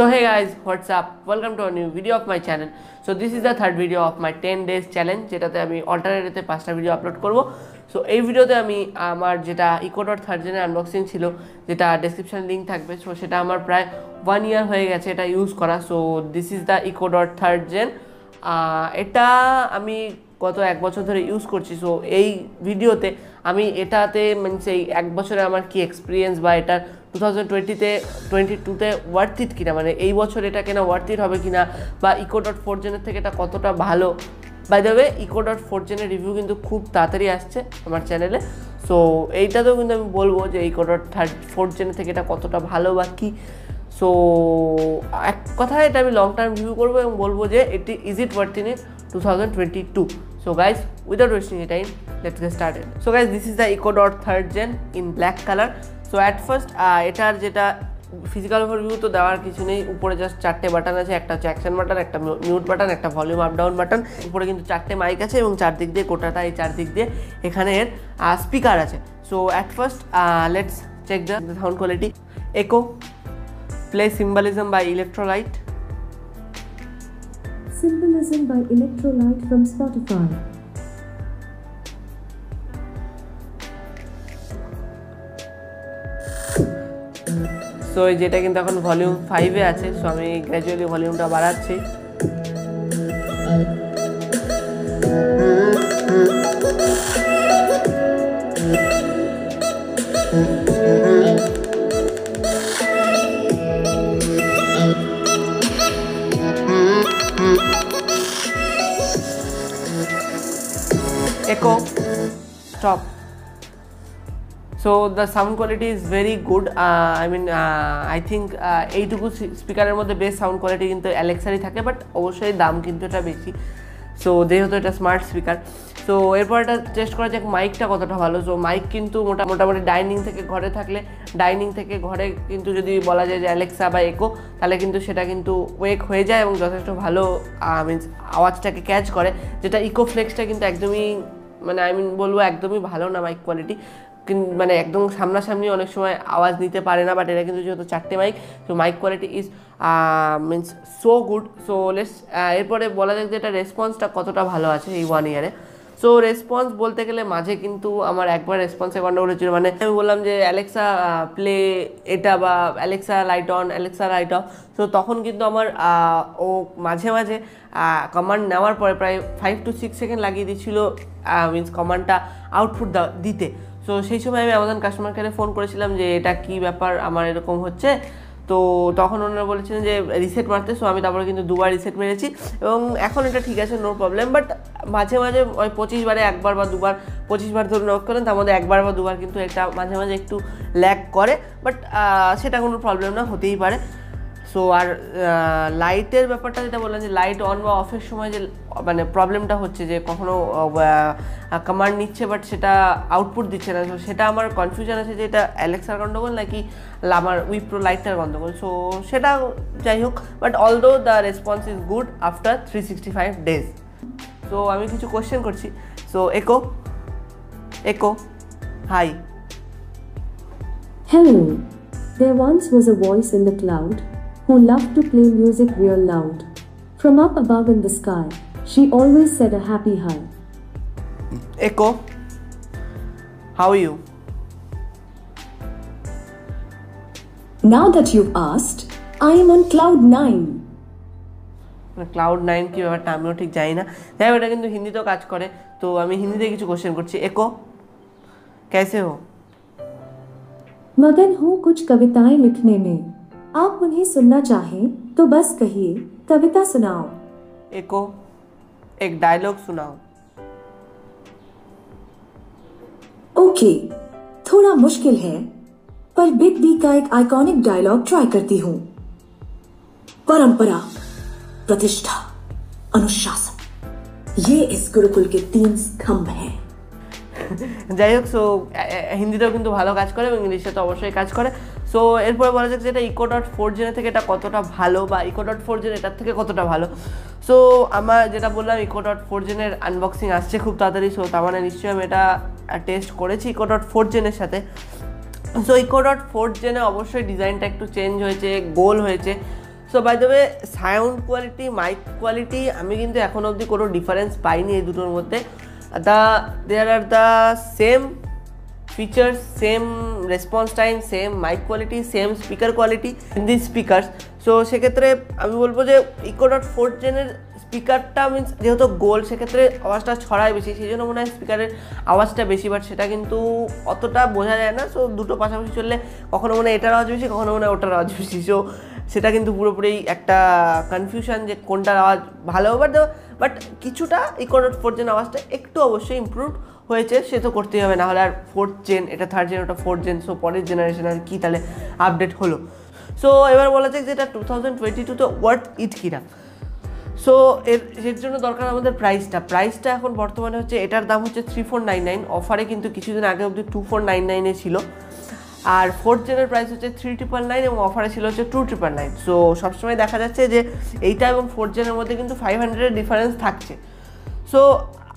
So hey guys, what's up? Welcome to a new video of my channel. So this is the third video of my 10 days challenge যেটাতে আমি অল্টারনেটিভে পাঁচটা video upload করব so এই ভিডিওতে আমি আমার যেটা ইকোডট থার্ড জেনের আনবক্সিং ছিল যেটা ডেসক্রিপশন লিঙ্ক থাকবে সো সেটা আমার প্রায় ওয়ান ইয়ার হয়ে গেছে এটা ইউজ করা so this is the Echo Dot third gen এটা আমি গত এক বছর ধরে ইউজ করছি সো এই ভিডিওতে আমি এটাতে মিনস এই এক বছরে আমার কি এক্সপিরিয়েন্স বা এটা টু থাউজেন্ড টোয়েন্টিতে টোয়েন্টি টুতে কিনা? মানে এই বছর এটা কেনা ওয়ার্থিট হবে কিনা? বা ইকো ডট ফোর জেনের থেকে এটা কতটা ভালো? By way Echo Dot four জেনের review কিন্তু খুব তাড়াতাড়ি আসছে আমার চ্যানেলে সো এইটাতেও কিন্তু আমি বলব যে ইকো ডট থার্ড ফোর্থ জেনের থেকে এটা কতটা ভালো বা কী? সো এক কথায় এটা আমি লং টার্ম রিভিউ করব এবং বলব যে এটি is it worth in it two thousand twenty two so guys without wasting a time let's get started so guys this is the Echo Dot third gen in black colour so at first এটার যেটা physical overview তো দেওয়ার কিছু নেই। উপরে just চারটে button আছে, একটা হচ্ছে অ্যাকশন বাটন একটা মিউট বাটন একটা ভলিউম আপ ডাউন বাটন উপরে কিন্তু চারটে মাইক আছে এবং চারদিক দিয়ে গোটাটা, এই চারদিক দিয়ে এখানে এর স্পিকার আছে। So at first let's check the sound quality Echo play symbolism by electrolyte Symbolism. So যেটা কিন্তু এখন ভলিউম ফাইভে আছে সো আমি গ্র্যাজুয়ালি ভলিউমটা বাড়াচ্ছি। Stop so the sound quality is very good I mean I uh, এইটুকু স্পিকারের মধ্যে বেস্ট সাউন্ড কোয়ালিটি কিন্তু অ্যালেক্সারই থাকে বাট অবশ্যই দাম কিন্তু এটা বেশি। সো যেহেতু এটা স্মার্ট স্পিকার তো এরপর এটা টেস্ট করা যাক মাইকটা কতটা ভালো। সো মাইক কিন্তু মোটা মোটামুটি ডাইনিং থেকে ঘরে থাকলে ডাইনিং থেকে ঘরে কিন্তু যদি বলা যায় যে অ্যালেক্সা বা একো তাহলে কিন্তু সেটা কিন্তু ওয়েক হয়ে যায় এবং যথেষ্ট ভালো মিনস আওয়াজটাকে ক্যাচ করে যেটা ইকো ফ্লেক্সটা কিন্তু একদমই মানে আই মিন বলব একদমই ভালো না মাইক কোয়ালিটি মানে একদম সামনাসামনি অনেক সময় আওয়াজ নিতে পারে না বাট এটা কিন্তু যেহেতু চারটে মাইক তো mic quality is means so good so let's এরপরে বলা যাক যে এটা রেসপন্সটা কতটা ভালো আছে এই ওয়ান ইয়ারে সো রেসপন্স বলতে গেলে মাঝে কিন্তু আমার একবার রেসপন্সে গন্ডগোল হচ্ছিল মানে আমি বললাম যে অ্যালেক্সা প্লে এটা বা Alexa light on Alexa light off so তখন কিন্তু আমার ও মাঝে মাঝে কমান্ড নেওয়ার পরে প্রায় ফাইভ টু সিক্স সেকেন্ড লাগিয়ে দিচ্ছিল মিনস কমান্ডটা আউটপুট দিতে। সো সেই সময় আমি আমাদের কাস্টমার কেয়ারে ফোন করেছিলাম যে, এটা কি ব্যাপার? আমার এরকম হচ্ছে। তো তখন ওনারা বলেছিলেন যে রিসেট মারতে। সো আমি তারপরে কিন্তু দুবার রিসেট মেরেছি এবং এখন এটা ঠিক আছে নো প্রবলেম বাট মাঝে মাঝে ওই পঁচিশ বারে একবার বা দুবার, পঁচিশ বার ধরুন নক করেন, তার মধ্যে একবার বা দুবার কিন্তু এটা মাঝে মাঝে একটু ল্যাক করে। বাট সেটা কোনো প্রবলেম না, হতেই পারে। সো আর লাইটের ব্যাপারটা যেটা বললাম যে লাইট অন বা অফের সময় যে মানে প্রবলেমটা হচ্ছে যে কখনো কমান্ড নিচ্ছে বাট সেটা আউটপুট দিচ্ছে না। তো সেটা আমার কনফিউশন আছে যে এটা অ্যালেক্সার গন্ডগোল নাকি আমার উইপ্রো লাইটটার গন্ডগোল। সো সেটা যাই হোক but although the response is good after three sixty five days তো আমি কিছু কোয়েশ্চেন করছি। So Echo Echo hi Hello. There once was a voice in the cloud who loved to play music real loud. From up above in the sky, she always said a happy hi. Echo, how are you? Now that you've asked, I am on cloud nine. Cloud nine কি ব্যাপারটা আমিও ঠিক জানি না যাই হোক এটা কিন্তু হিন্দিতেও কাজ করে তো আমি হিন্দিতে কিছু কোশ্চেন করছি একো कैसे हो मगन हूँ कुछ कविताएं लिखने में आप उन्हें सुनना चाहें तो बस कहिए कविता सुनाओ एको एक डायलॉग सुनाओ ओके थोड़ा मुश्किल है पर बिग बी का एक आइकॉनिक डायलॉग ट्राई करती हूँ परंपरा प्रतिष्ठा अनुशासन ये इस गुरुकुल के तीन स्तंभ हैं যাই হোক সো হিন্দিতেও কিন্তু ভালো কাজ করে এবং ইংলিশে তো অবশ্যই কাজ করে সো এরপরে বলা যাক যে এটা ইকো ডট ফোর জেনের থেকে এটা কতটা ভালো বা ইকো ডট ফোর জেন এটার থেকে কতটা ভালো? সো আমার যেটা বললাম ইকো ডট ফোর জেনের আনবক্সিং আসছে খুব তাড়াতাড়ি সো তার মানে নিশ্চয়ই আমি এটা টেস্ট করেছি ইকো ডট ফোর জেনের সাথে। সো ইকো ডট ফোর জেনে অবশ্যই ডিজাইনটা একটু চেঞ্জ হয়েছে গোল হয়েছে। So by way sound quality mic quality আমি কিন্তু এখন অবধি কোনো ডিফারেন্স পাইনি এই দুটোর মধ্যে। The there are the same features same response time same mic quality same speaker quality in this speakers so সেক্ষেত্রে আমি বলব যে ইকো ডট ফোর জেনের স্পিকারটা মিনস যেহেতু গোল সেক্ষেত্রে আওয়াজটা ছড়ায় বেশি, সেই জন্য মনে হয় স্পিকারের আওয়াজটা বেশি বাট সেটা কিন্তু অতটা বোঝা যায় না। সো দুটো পাশাপাশি চললে কখনো মনে হয় এটার আওয়াজ বেশি, কখনো মনে হয় ওটার আওয়াজ বেশি। সো সেটা কিন্তু পুরোপুরি একটা কনফিউশন যে কোনটার আওয়াজ ভালো বাট বাট কিছুটা ইকো ডট ফোর জেন আওয়াজটা একটু অবশ্যই ইম্প্রুভ হয়েছে, সে তো করতেই হবে। না হলে আর ফোর্থ জেন এটা থার্ড জেন ওটা ফোর্থ জেন সো পরের জেনারেশন আর কি তাহলে আপডেট হলো? সো এবার বলা যাক যে এটা টু থাউজেন্ড টোয়েন্টি টু তো ওয়ার্ড ইট কিনা। সো এর এর জন্য দরকার আমাদের প্রাইসটা প্রাইসটা এখন বর্তমানে হচ্ছে, এটার দাম হচ্ছে থ্রি ফোর নাইন নাইন অফারে কিন্তু কিছুদিন আগে অবধি টু ফোর নাইন নাইনে ছিল। আর ফোর্থ জেনের প্রাইস হচ্ছে থ্রি ট্রিপল নাইন এবং অফারে ছিল হচ্ছে টু ট্রিপল নাইন সো সবসময় দেখা যাচ্ছে যে এইটা এবং ফোর্থ জেনের মধ্যে কিন্তু ফাইভ হান্ড্রেডের ডিফারেন্স থাকছে। সো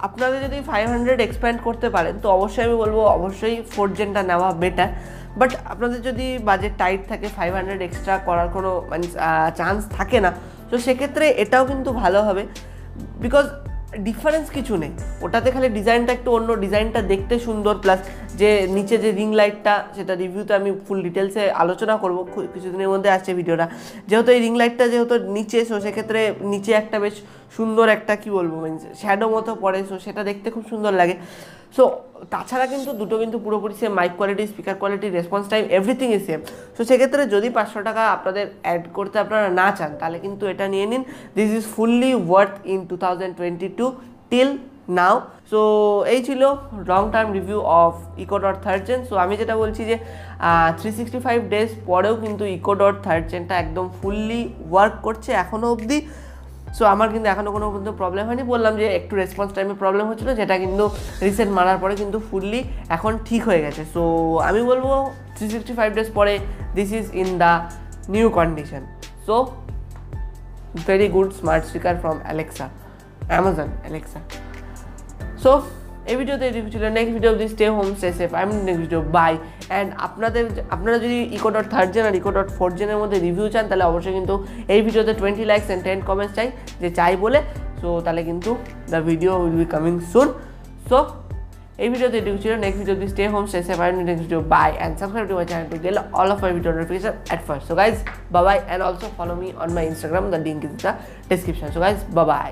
আপনারা যদি ফাইভ হান্ড্রেড এক্সপ্যান্ড করতে পারেন, তো অবশ্যই আমি বলব, অবশ্যই ফোর জেনটা নেওয়া বেটার বাট আপনাদের যদি বাজেট টাইট থাকে ফাইভ হান্ড্রেড এক্সট্রা করার কোনো মানে চান্স থাকে না, তো সেক্ষেত্রে এটাও কিন্তু ভালো হবে। বিকজ ডিফারেন্স কিছু নেই। ওটাতে খালি ডিজাইনটা একটু অন্য ডিজাইনটা দেখতে সুন্দর প্লাস যে নিচে যে রিং লাইটটা সেটা রিভিউতে আমি ফুল ডিটেলসে আলোচনা করব। কিছুদিনের মধ্যে আসছে ভিডিওটা। যেহেতু এই রিং লাইটটা যেহেতু নিচে সো সেক্ষেত্রে নিচে একটা বেশ সুন্দর একটা কি বলব শ্যাডো মতো পড়ে সো সেটা দেখতে খুব সুন্দর লাগে। সো তাছাড়া কিন্তু দুটো কিন্তু পুরোপুরি same mic quality speaker quality response time everything is same so সেক্ষেত্রে যদি পাঁচশো টাকা আপনাদের অ্যাড করতে আপনারা না চান, তাহলে কিন্তু এটা নিয়ে নিন। This is fully worth in two thousand twenty two till now. So এই ছিল long term review of Echo Dot third gen so আমি যেটা বলছি যে থ্রি সিক্সটি ফাইভ ডেজ পরেও কিন্তু ইকো ডট থার্ড জেনটা একদম ফুললি ওয়ার্ক করছে এখনও অবধি। সো আমার কিন্তু এখনও কোনো পর্যন্ত প্রবলেম হয়নি। বললাম যে, একটু রেসপন্স টাইমে প্রবলেম হচ্ছিল, যেটা কিন্তু রিসেন্ট মারার পরে কিন্তু ফুললি এখন ঠিক হয়ে গেছে। সো আমি বলব থ্রি সিক্সটি ফাইভ ডেজ পরে this is in the new condition so very good smart speaker from Alexa Amazon Alexa so এই ভিডিওতে এই ছিল নেক্সট ভিডিও অবধি stay home stay safe I next video bye and আপনাদের, আপনারা যদি eco dot third gen আর eco dot fourth জেনের মধ্যে রিভিউ চান, তাহলে অবশ্যই কিন্তু এই ভিডিওতে twenty likes and ten comments চাই, যে চাই বলে। সো তাহলে কিন্তু the video will be coming soon so এই ভিডিওতে এটুকু ছিল next video the stay home stay safe I next video bye and subscribe to my channel to get all of my video notification at first so guys bye and also follow me on my Instagram the link is the description so guys bye